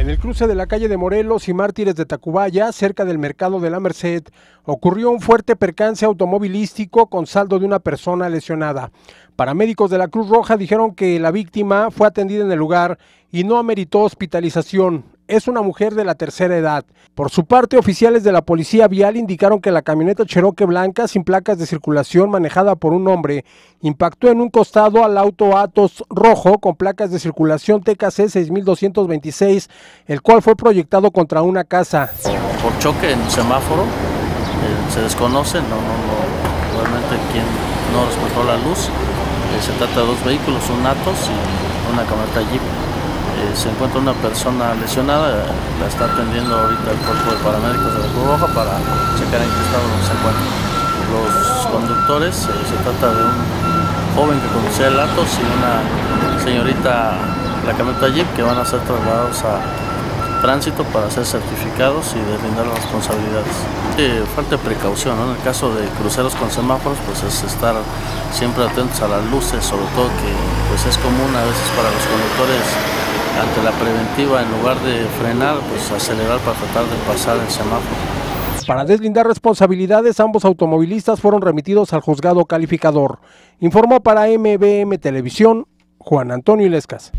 En el cruce de la calle de Morelos y Mártires de Tacubaya, cerca del mercado de la Merced, ocurrió un fuerte percance automovilístico con saldo de una persona lesionada. Paramédicos de la Cruz Roja dijeron que la víctima fue atendida en el lugar y no ameritó hospitalización es una mujer de la tercera edad. Por su parte, oficiales de la policía vial indicaron que la camioneta Cherokee blanca sin placas de circulación manejada por un hombre impactó en un costado al auto Atos rojo con placas de circulación TKC 6226, el cual fue proyectado contra una casa. Por choque en semáforo, eh, se desconoce, no, no, no, realmente quién no respetó la luz. Eh, se trata de dos vehículos, un Atos y una camioneta Jeep. Eh, se encuentra una persona lesionada, la está atendiendo ahorita el cuerpo de paramédicos de la Cruz Roja para checar en qué estado se encuentra. Los conductores, eh, se trata de un joven que conducía el Atos y una señorita, la camioneta Jeep, que van a ser trasladados a tránsito para ser certificados y deslindar las responsabilidades. Eh, falta de precaución, en el caso de cruceros con semáforos, pues es estar siempre atentos a las luces, sobre todo que pues es común a veces para los conductores ante la preventiva, en lugar de frenar, pues acelerar para tratar de pasar el semáforo. Para deslindar responsabilidades, ambos automovilistas fueron remitidos al juzgado calificador. Informó para MBM Televisión Juan Antonio Ilescas.